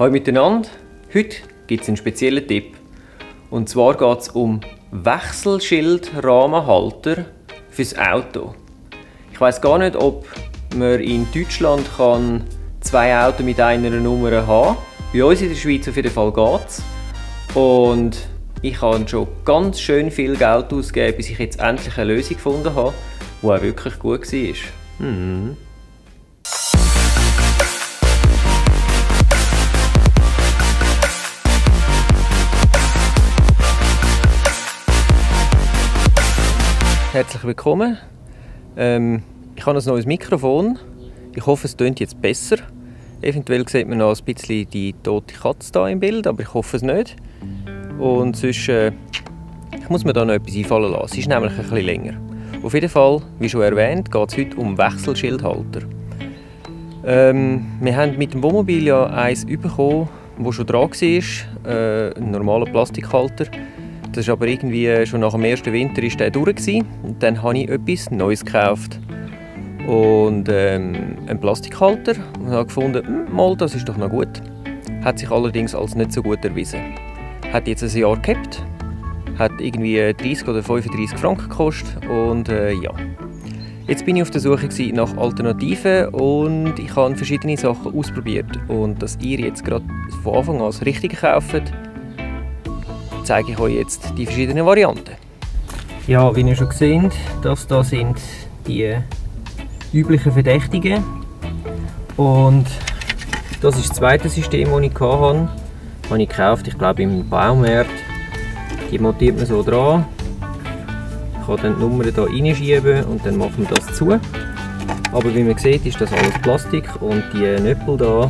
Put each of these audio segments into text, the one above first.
Hallo miteinander. Heute gibt es einen speziellen Tipp. Und zwar geht es um Wechselschildrahmenhalter fürs Auto. Ich weiß gar nicht, ob man in Deutschland kann zwei Autos mit einer Nummer haben. Bei uns in der Schweiz auf jeden Fall geht's. Und ich habe schon ganz schön viel Geld ausgegeben, bis ich jetzt endlich eine Lösung gefunden habe, die auch wirklich gut war. Mhm. Herzlich willkommen. Ähm, ich habe ein neues Mikrofon. Ich hoffe, es tönt jetzt besser. Eventuell sieht man noch ein bisschen die tote Katze hier im Bild, aber ich hoffe es nicht. Und sonst äh, ich muss mir da noch etwas einfallen lassen. Es ist nämlich ein bisschen länger. Auf jeden Fall, wie schon erwähnt, geht es heute um Wechselschildhalter. Ähm, wir haben mit dem Wohnmobil ja eins bekommen, das schon dran war, äh, ein normaler Plastikhalter. Das ist aber irgendwie schon nach dem ersten Winter ist der durch. Und dann habe ich etwas Neues gekauft und ähm, einen Plastikhalter und habe gefunden, hm, mal, das ist doch noch gut. Hat sich allerdings als nicht so gut erwiesen. Hat jetzt ein Jahr gehabt, hat irgendwie 30 oder 35 Franken gekostet und äh, ja. Jetzt bin ich auf der Suche nach Alternativen und ich habe verschiedene Sachen ausprobiert und dass ihr jetzt gerade von Anfang an das Richtige kauft, zeige ich euch jetzt die verschiedenen Varianten. Ja, wie ihr schon gesehen, das da sind die üblichen Verdächtigen und das ist das zweite System, das ich hatte. Habe ich gekauft, ich glaube im Baumarkt. Die montiert man so dran. Ich kann dann die Nummer hier reinschieben und dann machen wir das zu. Aber wie man sieht, ist das alles Plastik und die Nöppel da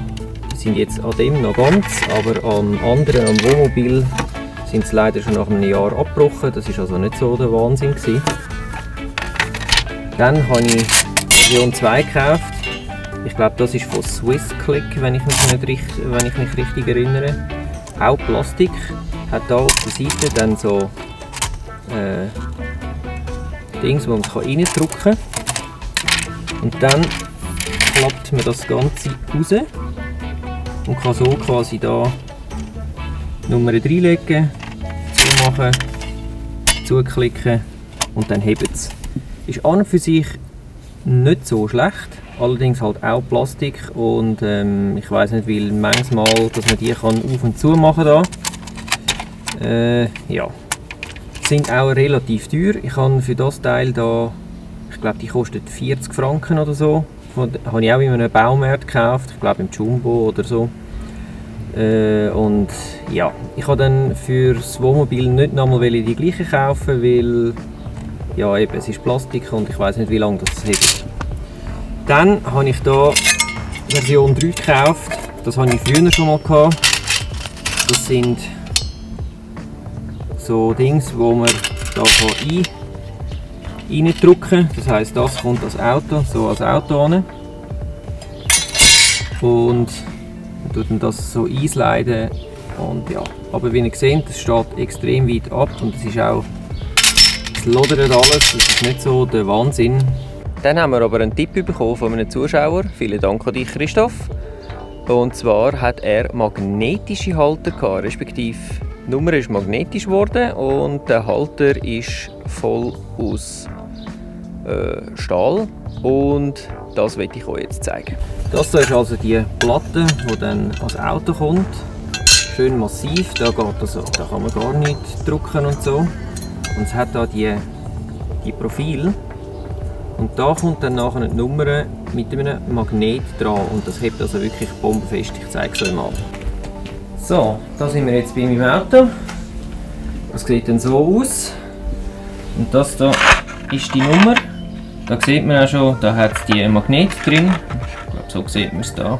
sind jetzt an dem noch ganz, aber am anderen, am Wohnmobil, sind sie leider schon nach einem Jahr abgebrochen. Das war also nicht so der Wahnsinn. Gewesen. Dann habe ich Version 2 gekauft. Ich glaube, das ist von Swissclick, wenn ich mich, nicht richtig, wenn ich mich richtig erinnere. Auch Plastik. Hat da auf der Seite dann so äh, Dings, wo man reindrücken kann. Und dann klappt man das Ganze raus und kann so quasi da Nummer reinlegen, zumachen, zuklicken und dann hebt es. Ist an und für sich nicht so schlecht, allerdings halt auch Plastik und ähm, ich weiß nicht, wie manchmal, dass man die kann auf und zu machen da. Äh, ja, sind auch relativ teuer. Ich habe für das Teil da, ich glaube, die kostet 40 Franken oder so. Von, habe ich auch in einem Baumarkt gekauft, ich glaube im Jumbo oder so. Äh, und ja, ich habe dann für das Wohnmobil nicht nochmal die gleiche kaufen, weil ja, eben, es ist Plastik und ich weiß nicht, wie lange das hält. Dann habe ich hier Version 3 gekauft. Das habe ich früher schon mal gehabt. Das sind so Dings, wo man da rein, reindrücken Das heißt, das kommt als Auto, so als Auto an. Und tut das so einsliden und ja. Aber wie ihr seht, das steht extrem weit ab und es ist auch es lodert alles, das ist nicht so der Wahnsinn. Dann haben wir aber einen Tipp bekommen von einem Zuschauer. Vielen Dank an dich, Christoph. Und zwar hat er magnetische Halter gehabt, respektive die Nummer ist magnetisch geworden und der Halter ist voll aus äh, Stahl und das werde ich euch jetzt zeigen. Das hier ist also die Platte, die dann ans Auto kommt. Schön massiv, da, geht also, da kann man gar nicht drucken und so. Und es hat da die, die Profil. Und da kommt dann nachher die Nummer mit einem Magnet dran und das hebt also wirklich bombenfest. Ich zeige es euch mal. So, da sind wir jetzt bei meinem Auto. Das sieht dann so aus. Und das da ist die Nummer. Da sieht man auch schon, da hat es die Magnet drin. Ich glaube, so sieht man es da.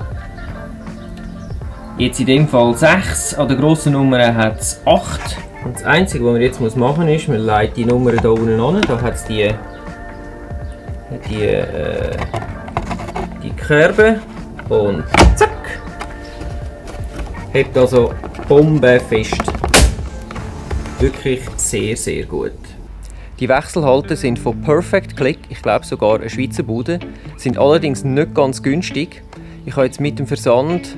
Jetzt in dem Fall 6, an der grossen Nummer hat es 8. Und das Einzige, was man jetzt machen muss, ist, man legt die Nummer hier unten an, da hat es die, die, äh, die Kerbe und zack, hebt also bombenfest. Wirklich sehr, sehr gut. Die Wechselhalter sind von Perfect Click, ich glaube sogar eine Schweizer Bude, sind allerdings nicht ganz günstig. Ich habe jetzt mit dem Versand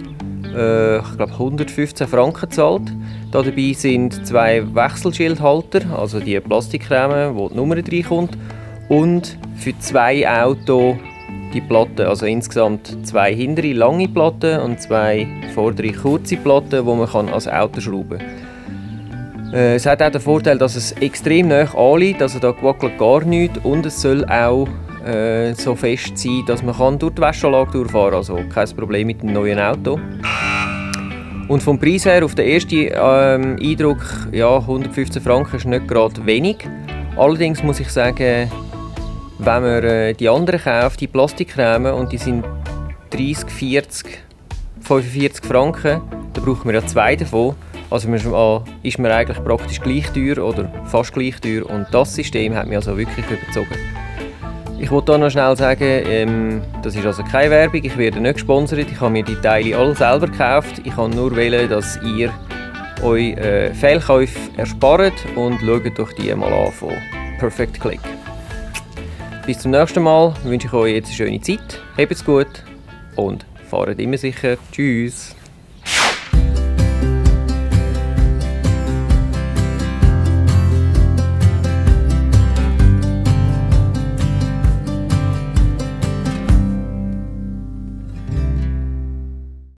äh, ich glaube 115 Franken gezahlt. Da dabei sind zwei Wechselschildhalter, also die Plastikräume, wo die Nummer reinkommt, und für zwei Autos die Platten, also insgesamt zwei hintere lange Platten und zwei vordere kurze Platten, wo man kann als Auto schrauben kann. Äh, es hat auch den Vorteil, dass es extrem nah anliegt, also da wackelt gar nichts und es soll auch äh, so fest sein, dass man kann durch die Wäschanlage durchfahren kann, also kein Problem mit dem neuen Auto. Und vom Preis her, auf den ersten ähm, Eindruck, ja, 115 Franken ist nicht gerade wenig. Allerdings muss ich sagen, wenn man äh, die anderen kauft, die Plastikcreme, und die sind 30, 40, 45 Franken, dann braucht man ja zwei davon. Also ist man eigentlich praktisch gleich teuer oder fast gleich teuer und das System hat mich also wirklich überzogen. Ich wollte hier noch schnell sagen, ähm, das ist also keine Werbung, ich werde nicht gesponsert, ich habe mir die Teile alle selber gekauft. Ich kann nur wählen, dass ihr euch äh, Fehlkäufe erspart und schaut euch die mal an von Perfect Click. Bis zum nächsten Mal wünsche ich euch jetzt eine schöne Zeit, habt es gut und fahrt immer sicher. Tschüss!